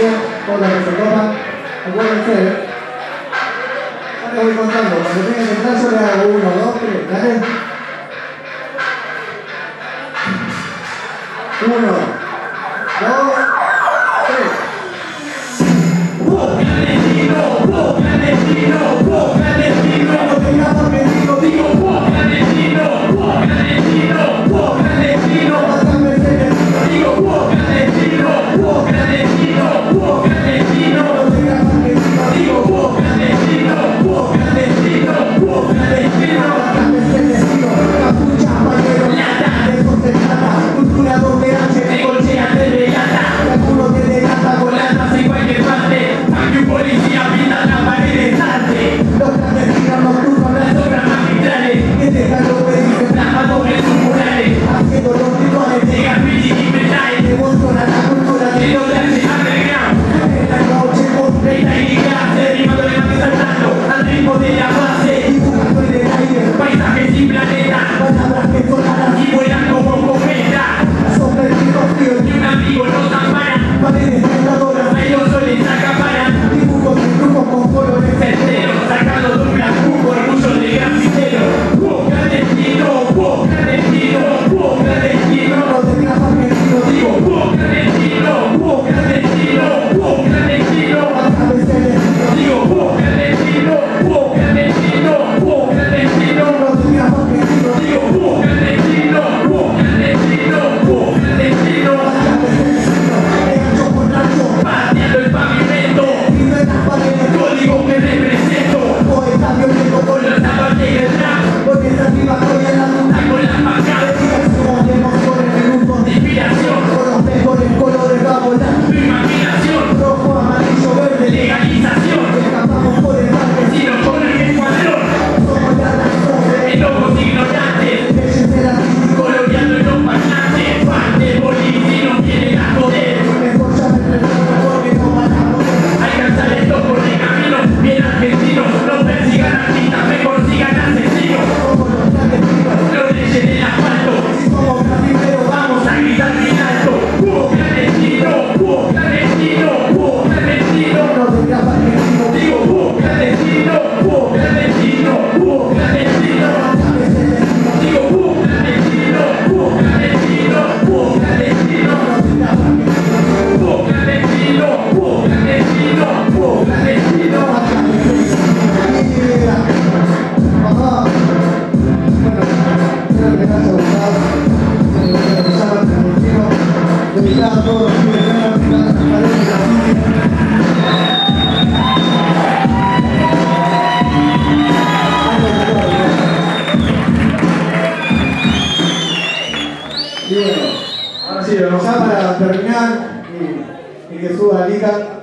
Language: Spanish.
también por la que se. Acuérdense, no les voy contando, cuando tengan que entrar yo hago uno, dos, tres, ¿vale? Uno, dos, capitán of lo Y bueno, ahora sí, ya para terminar y, y que suba Alita.